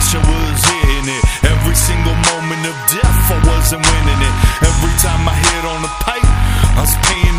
passion was hitting it. Every single moment of death, I wasn't winning it. Every time I hit on the pipe, I was paying.